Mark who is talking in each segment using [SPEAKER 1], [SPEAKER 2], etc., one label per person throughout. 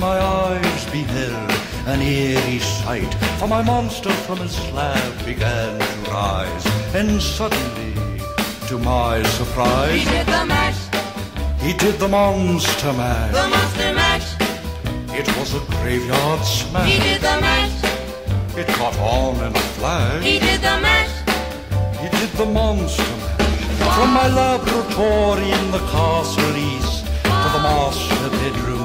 [SPEAKER 1] my eyes beheld an eerie sight, for my monster from his slab began to rise, and suddenly, to my surprise,
[SPEAKER 2] he did the mash.
[SPEAKER 1] He did the monster mash.
[SPEAKER 2] The monster mash.
[SPEAKER 1] It was a graveyard smash.
[SPEAKER 2] He did the mash.
[SPEAKER 1] It caught on in a flash.
[SPEAKER 2] He did the mash.
[SPEAKER 1] He did the monster mash. From my laboratory in the castle east to the master bedroom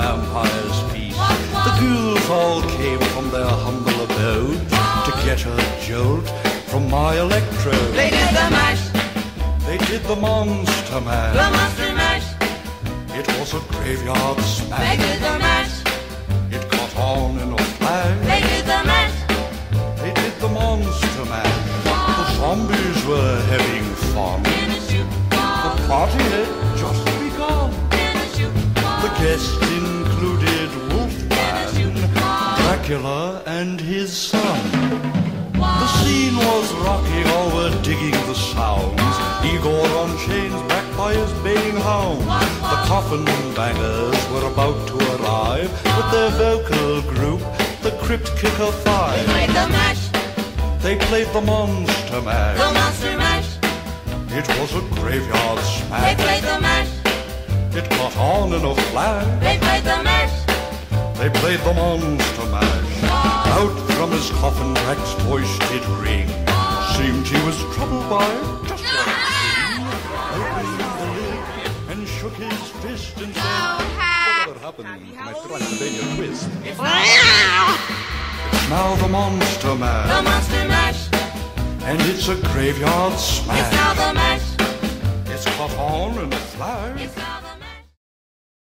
[SPEAKER 1] vampires feast. The ghouls all came from their humble abode to get a jolt from my electrode.
[SPEAKER 2] They did the mash,
[SPEAKER 1] They did the monster mash.
[SPEAKER 2] the monster mash.
[SPEAKER 1] It was a graveyard smash.
[SPEAKER 2] They did the mash,
[SPEAKER 1] It caught on in a flash.
[SPEAKER 2] they did the mash.
[SPEAKER 1] They did the monster mash. The zombies were having fun.
[SPEAKER 2] In a shoot
[SPEAKER 1] The oh. party had just begun.
[SPEAKER 2] a oh.
[SPEAKER 1] The guests Dracula, and his son. The scene was rocking, all were digging the sounds. Igor on chains, backed by his baying hounds. The coffin bangers were about to arrive with their vocal group, the Crypt Kicker Five.
[SPEAKER 2] They Played the mash,
[SPEAKER 1] They played the Monster mash.
[SPEAKER 2] the monster mash.
[SPEAKER 1] It was a graveyard smash.
[SPEAKER 2] They played the mash,
[SPEAKER 1] It caught on in a flash.
[SPEAKER 2] they played the mash.
[SPEAKER 1] They played the monster mash. Out from his coffin, Drac's voice did ring. Seemed he was troubled by just one thing. Opened the lid and shook his fist and said, Whatever happened to my Transylvania twist? It's now the monster
[SPEAKER 2] The monster mash,
[SPEAKER 1] and it's a graveyard smash.
[SPEAKER 2] it's now the mash.
[SPEAKER 1] It's caught on in a flash.